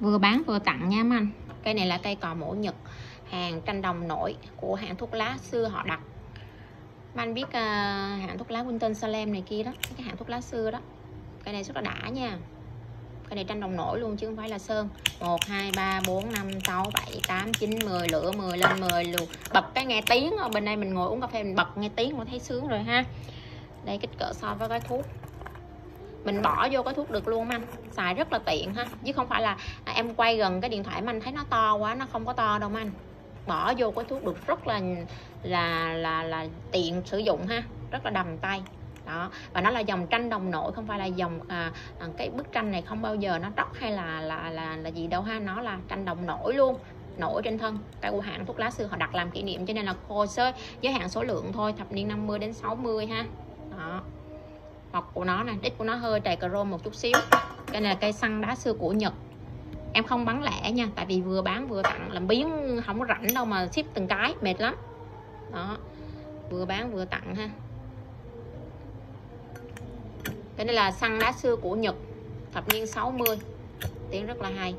vừa bán vừa tặng nha anh. Cây này là cây cò mổ nhật hàng tranh đồng nổi của hãng thuốc lá xưa họ đặt. Anh biết uh, hãng thuốc lá Winton Salem này kia đó cái hãng thuốc lá xưa đó. Cây này rất là đã nha. Cây này tranh đồng nổi luôn chứ không phải là sơn. 1 2 3 4 5 6 7 8 9 10 lửa 10 lên 10 luôn. Bật cái nghe tiếng ở bên đây mình ngồi uống cà phê mình bật nghe tiếng cũng thấy sướng rồi ha. Đây kích cỡ so với cái thuốc mình bỏ vô cái thuốc được luôn anh xài rất là tiện ha. Chứ không phải là à, em quay gần cái điện thoại mà anh thấy nó to quá nó không có to đâu anh bỏ vô cái thuốc được rất là là là là tiện sử dụng ha. Rất là đầm tay. Đó. Và nó là dòng tranh đồng nội không phải là dòng à, à cái bức tranh này không bao giờ nó tróc hay là là là là gì đâu ha. Nó là tranh đồng nổi luôn nổi trên thân. Tại của hãng thuốc lá xưa họ đặt làm kỷ niệm cho nên là khô sơ giới hạn số lượng thôi thập niên 50 đến 60 ha. Đó mọc của nó này, đít của nó hơi trầy chrome một chút xíu. Đây này là cây xăng đá xưa của nhật. Em không bán lẻ nha tại vì vừa bán vừa tặng làm biến không có rảnh đâu mà ship từng cái mệt lắm. Đó vừa bán vừa tặng ha. Cái này là xăng đá xưa của nhật thập niên 60 tiếng rất là hay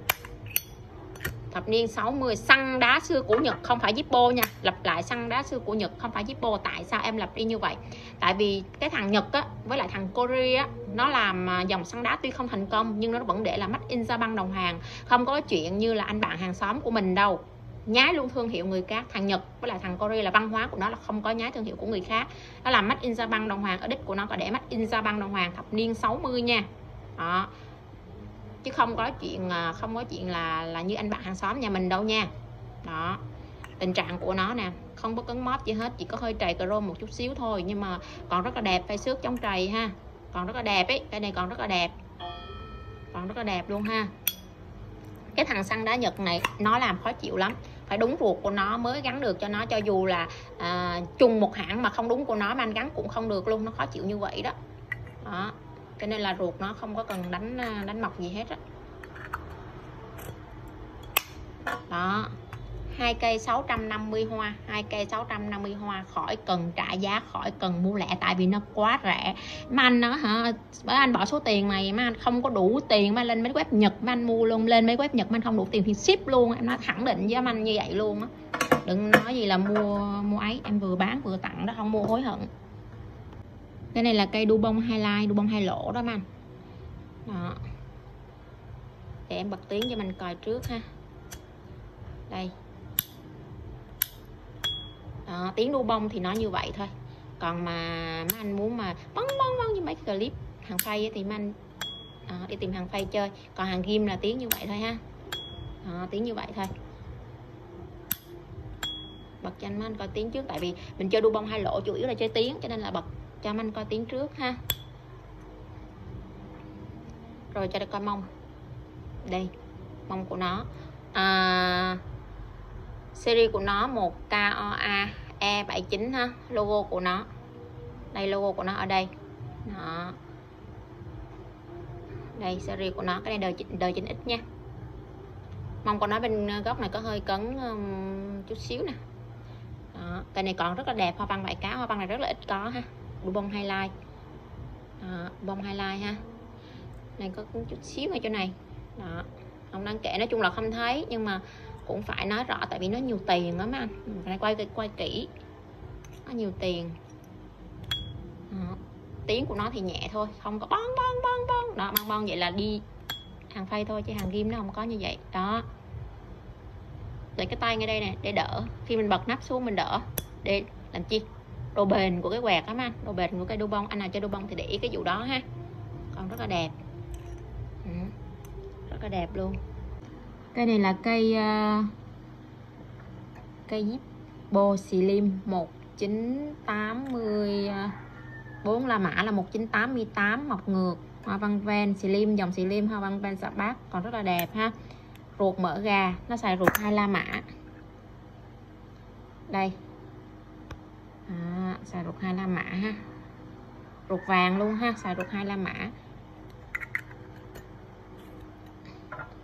thập niên 60 xăng đá xưa của Nhật không phải Zippo nha. Lặp lại xăng đá xưa của Nhật không phải Zippo. Tại sao em lặp đi như vậy? Tại vì cái thằng Nhật á, với lại thằng Korea nó làm à, dòng xăng đá tuy không thành công, nhưng nó vẫn để là mắt in ra băng đồng hàng. Không có chuyện như là anh bạn hàng xóm của mình đâu. Nhái luôn thương hiệu người khác. Thằng Nhật với lại thằng Korea là văn hóa của nó là không có nhái thương hiệu của người khác. Nó làm mắt in ra băng đồng hoàng ở đích của nó có để mắt in ra băng đồng hoàng thập niên 60 nha. Đó chứ không có chuyện à, không có chuyện là là như anh bạn hàng xóm nhà mình đâu nha. Đó tình trạng của nó nè không có cấn móp gì hết chỉ có hơi trầy chrome một chút xíu thôi nhưng mà còn rất là đẹp phải xước trong trầy ha. Còn rất là đẹp ấy cái này còn rất là đẹp. Còn rất là đẹp luôn ha. Cái thằng xăng đá nhật này nó làm khó chịu lắm. Phải đúng ruột của nó mới gắn được cho nó cho dù là à, chung một hãng mà không đúng của nó mà anh gắn cũng không được luôn nó khó chịu như vậy đó. Đó cho nên là ruột nó, không có cần đánh à, đánh mọc gì hết á. Đó. Hai cây 650 hoa, hai cây 650 hoa khỏi cần trả giá, khỏi cần mua lẻ, tại vì nó quá rẻ. Mà anh nó hả bởi anh bỏ số tiền này mà anh không có đủ tiền mà lên mấy web nhật mà anh mua luôn, lên mấy web nhật mà anh không đủ tiền thì ship luôn em nói khẳng định với anh như vậy luôn á. Đừng nói gì là mua mua ấy, em vừa bán vừa tặng đó, không mua hối hận cái này là cây đu bông highlight đu bông hai lỗ đó anh đó. Để em bật tiếng cho mình coi trước ha. Đây. Đó, tiếng đu bông thì nó như vậy thôi. Còn mà mấy anh muốn mà bông bông bông như mấy clip hàng phay thì mấy anh đó, đi tìm hàng phay chơi. Còn hàng ghim là tiếng như vậy thôi ha. Đó, tiếng như vậy thôi. Bật cho anh, anh coi tiếng trước tại vì mình chơi đu bông hai lỗ chủ yếu là chơi tiếng cho nên là bật cho anh coi tiếng trước ha. Rồi cho được coi mông. Đây mông của nó. À, series của nó một KOA E79 ha logo của nó. Đây logo của nó ở đây. Đó. Đây series của nó cái này đời đời 9x nha. Mông của nó bên góc này có hơi cấn um, chút xíu nè. Đó. cây này còn rất là đẹp hoa văn bãi cá hoa văn này rất là ít có ha đu bông highlight đó, bông highlight ha. Này có chút xíu ở chỗ này. Đó không đáng kể nói chung là không thấy nhưng mà cũng phải nói rõ tại vì nó nhiều tiền lắm anh. Phải quay quay kỹ. Nó nhiều tiền. Đó. tiếng của nó thì nhẹ thôi không có bon bon bon bon. Đó bon bon vậy là đi hàng phay thôi chứ hàng ghim nó không có như vậy. Đó. Để cái tay ngay đây nè để đỡ. Khi mình bật nắp xuống mình đỡ. Để làm chi? Độ bền của cái quẹt lắm anh độ bền của cây đu bông. Anh nào chơi đu bông thì để ý cái vụ đó ha. Còn rất là đẹp. Ừ. rất là đẹp luôn. Cây này là cây uh, cây chín Slim 1980 4 la mã là 1988 mọc ngược hoa văn ven Slim dòng Slim hoa văn ven sạp bát. Còn rất là đẹp ha. Ruột mỡ gà nó xài ruột hai la mã. Đây xài ruột hai la mã ha. Ruột vàng luôn ha, xài ruột hai la mã.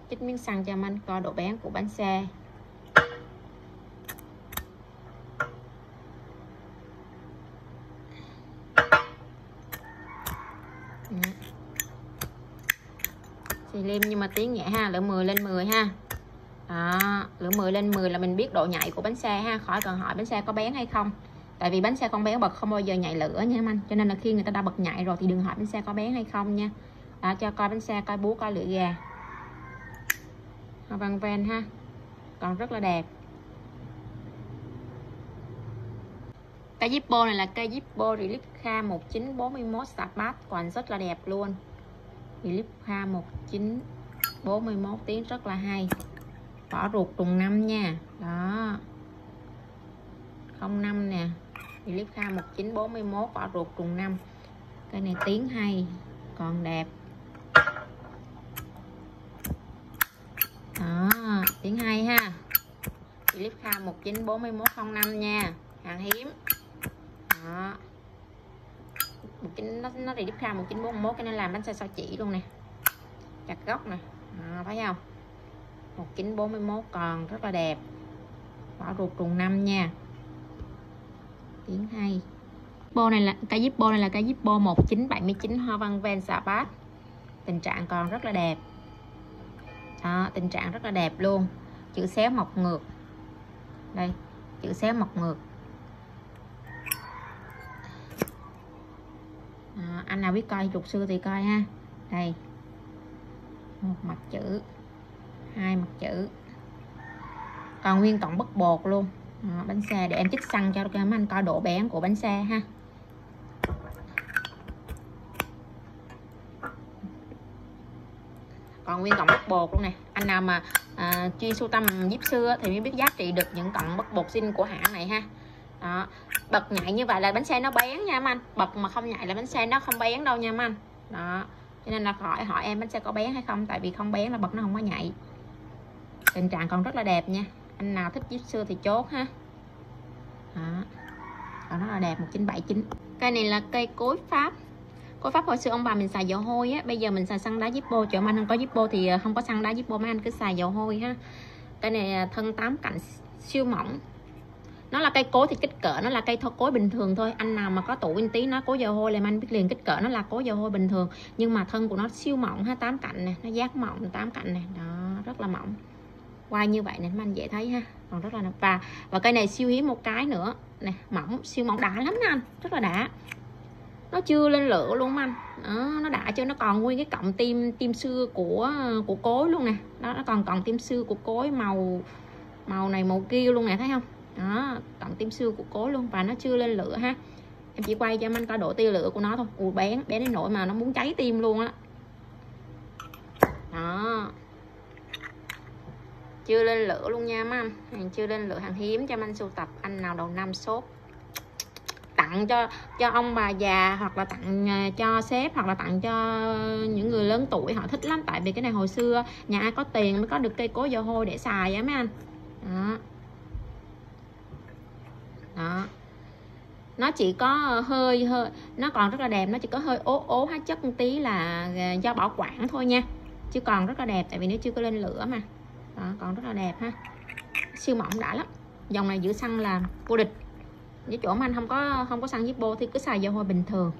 Chích miếng xăng cho anh coi độ bén của bánh xe. Xì lim nhưng mà tiếng nhẹ ha lửa 10 lên 10 ha. Đó lửa 10 lên 10 là mình biết độ nhạy của bánh xe ha, khỏi cần hỏi bánh xe có bén hay không tại vì bánh xe con bé bật không bao giờ nhảy lửa nha anh. Cho nên là khi người ta đã bật nhảy rồi thì đừng hỏi bánh xe có bé hay không nha. Đó, cho coi bánh xe, coi búa coi lửa gà. Hoa văn ven ha. Còn rất là đẹp. Cây Zippo này là cây Zippo Relipca 1941 Sabat còn rất là đẹp luôn. Relipca 1941 tiếng rất là hay. Vỏ ruột trùng năm nha. Đó. 05 nè. Relipca 1941 vỏ ruột trùng năm. Cây này tiếng hay còn đẹp. Đó tiếng hay ha. Relipca 194105 nha. Hàng hiếm. Đó. Một chín nó nó thì Deep 1941 cái nó làm bánh xe sao chỉ luôn nè. Chặt góc nè. Đó, thấy không? 1941 còn rất là đẹp. Vỏ ruột trùng năm nha tiếng hay. Bô này là cái zip bô này là cái zip bô 1979 hoa văn ven xà bát. Tình trạng còn rất là đẹp. Đó, tình trạng rất là đẹp luôn. Chữ xéo mọc ngược. Đây chữ xéo mọc ngược. À, anh nào biết coi trục xưa thì coi ha. Đây. Một mặt chữ. Hai mặt chữ. Còn nguyên tổng bất bột luôn. Ờ, bánh xe để em chích xăng cho các anh coi độ bén của bánh xe ha. Còn nguyên cọng bắp bột luôn nè. Anh nào mà à, chuyên sưu tâm giúp xưa thì mới biết giá trị được những cọng bắp bột xin của hãng này ha. Đó. Bật nhạy như vậy là bánh xe nó bén nha anh. Bật mà không nhạy là bánh xe nó không bén đâu nha anh. Đó. Cho nên là hỏi hỏi em bánh xe có bén hay không tại vì không bén là bật nó không có nhạy tình trạng còn rất là đẹp nha anh nào thích chiếc xưa thì chốt ha. Đó. còn rất là đẹp 1979 cây này là cây cối pháp. Cối pháp hồi xưa ông bà mình xài dầu hôi á. Bây giờ mình xài xăng đá Zippo. Chỗ anh không có Zippo thì ờ, không có xăng đá Zippo, mấy anh cứ xài dầu hôi ha. Cây này ờ, thân tám cạnh siêu mỏng. Nó là cây cối thì kích cỡ nó là cây thô cối bình thường thôi. Anh nào mà có tủ uy tí nó cối dầu hôi làm anh biết liền kích cỡ nó là cối dầu hôi bình thường. Nhưng mà thân của nó siêu mỏng ha, tám cạnh nè, nó giác mỏng, tám cạnh này đó, rất là mỏng quay như vậy nên anh dễ thấy ha. Còn rất là và và cây này siêu hiếm một cái nữa. Nè mỏng siêu mỏng đã lắm nè anh. Rất là đã. Nó chưa lên lửa luôn anh. Đó, nó đã cho nó còn nguyên cái cọng tim tim xưa của của cối luôn nè. Đó nó còn còn tim xưa của cối màu màu này màu kia luôn nè thấy không? Đó cọng tim xưa của cối luôn. Và nó chưa lên lửa ha. Em chỉ quay cho anh coi độ tia lửa của nó thôi. Ui bén bén đến nỗi mà nó muốn cháy tim luôn á. Đó. đó chưa lên lửa luôn nha mấy anh. Hàng chưa lên lửa, hàng hiếm cho anh sưu tập. Anh nào đầu năm sốt. Tặng cho cho ông bà già, hoặc là tặng ờ, cho sếp, hoặc là tặng cho những người lớn tuổi. Họ thích lắm, tại vì cái này hồi xưa nhà ai có tiền mới có được cây cối dầu hôi để xài á mấy anh. Đó. Đó. Nó chỉ có hơi hơi, nó còn rất là đẹp, nó chỉ có hơi ố ố hóa chất một tí là ờ, do bảo quản thôi nha. Chứ còn rất là đẹp, tại vì nó chưa có lên lửa mà đó, còn rất là đẹp ha. Siêu mỏng đã lắm. Dòng này giữ xăng là vô địch. Với chỗ mà anh không có không có xăng Zippo thì cứ xài dầu hoa bình thường.